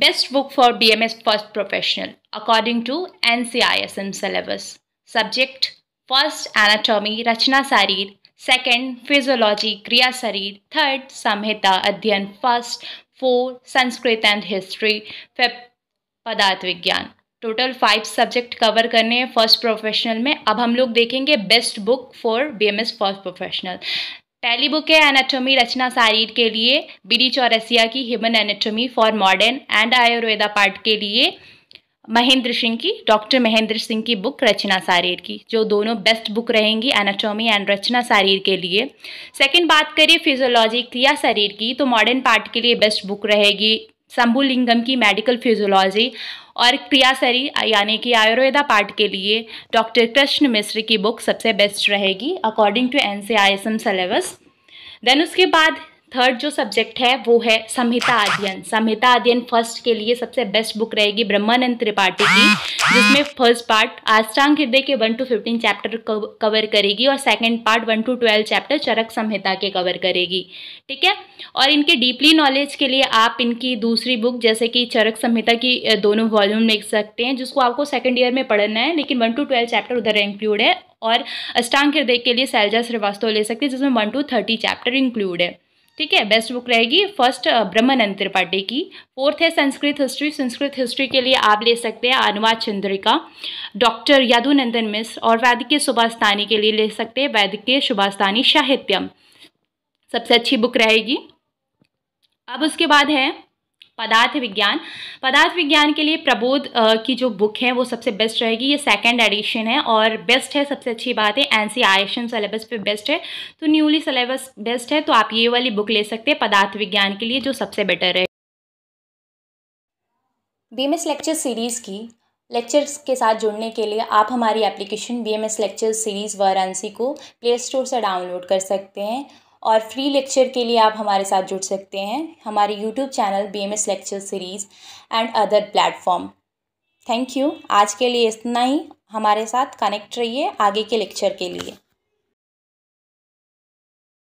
Best book for BMS First Professional according to NCISM syllabus. Subject First Anatomy Rachna Sarir Second Physiology Kriya Sarir Third Samhita Adhyan First Four Sanskrit and History Fifth पदार्थ विज्ञान total five subject cover करने हैं first professional में अब हम लोग देखेंगे best book for BMS first professional पहली बुक है एनाटॉमी रचना शारीर के लिए बीडी चौरसिया की human anatomy for modern and Ayurveda part के लिए, महेंद्र सिंह की डॉक्टर महेंद्र सिंह की बुक रचना शारीर की, जो दोनों बेस्ट बुक रहेंगी एनाटॉमी एंड रचना शारीर के लिए। सेकंड बात करिए फिजियोलॉजी क्रिया शरीर की तो मॉडर्न पार्ट के लिए बेस्ट बुक रहेगी शंभुलिंगम की मेडिकल फिजियोलॉजी और क्रियासरी यानी कि आयुर्वेदा पार्ट के लिए डॉक्टर कृष्ण मिश्र की बुक सबसे बेस्ट रहेगी according to N C I S M syllabus then उसके बाद थर्ड जो सब्जेक्ट है, वो है संहिता अध्ययन। संहिता अध्ययन फ़र्स्ट के लिए सबसे बेस्ट बुक रहेगी ब्रह्मानंद त्रिपाठी की, जिसमें फ़र्स्ट पार्ट आष्टांग हृदय के one two fifteen chapter cover करेगी और second part one two twelve chapter Charaka Samhita के कवर करेगी। ठीक है? और इनके डीपली नॉलेज के लिए आप इनकी दूसरी बुक जैसे कि चरक संहिता की दोनों वॉल्यूम लिख सकते हैं, जिसको आपको सेकेंड ईयर में पढ़ना है, लेकिन वन टू ट्वेल्व चैप्टर उधर इंक्लूड है और अष्टांग हृदय के लिए सैलजा श्रीवास्तव ले सकते हैं, जिसमें one two thirty chapter include है। ठीक है बेस्ट बुक रहेगी फ़र्स्ट ब्रह्मानंद त्रिपाठी की। फोर्थ है संस्कृत हिस्ट्री संस्कृत हिस्ट्री के लिए आप ले सकते हैं अनुवाद चंद्रिका। डॉक्टर यादुनंदन मिश्र और वैदिकीय सुभाषतानी के लिए ले सकते हैं वैदिकीय सुभाषतानी साहित्यम। सबसे अच्छी बुक रहेगी। अब उसके बाद है पदार्थ विज्ञान। पदार्थ विज्ञान के लिए प्रबोध की जो बुक है, वो सबसे बेस्ट रहेगी। ये सेकंड एडिशन है और बेस्ट है, सबसे अच्छी बात है एन सी आयशन सिलेबस पे बेस्ट है। तो न्यूली सिलेबस बेस्ट है तो आप ये वाली बुक ले सकते हैं पदार्थ विज्ञान के लिए, जो सबसे बेटर है। बीएमएस लेक्चर सीरीज़ की लेक्चर्स के साथ जुड़ने के लिए आप हमारी application B M S lecture series Varanasi को प्ले स्टोर से डाउनलोड कर सकते हैं। और फ्री लेक्चर के लिए आप हमारे साथ जुड़ सकते हैं। हमारे YouTube channel B M S lecture series and other platform thank you आज के लिए इतना ही। हमारे साथ कनेक्ट रहिए आगे के लेक्चर के लिए।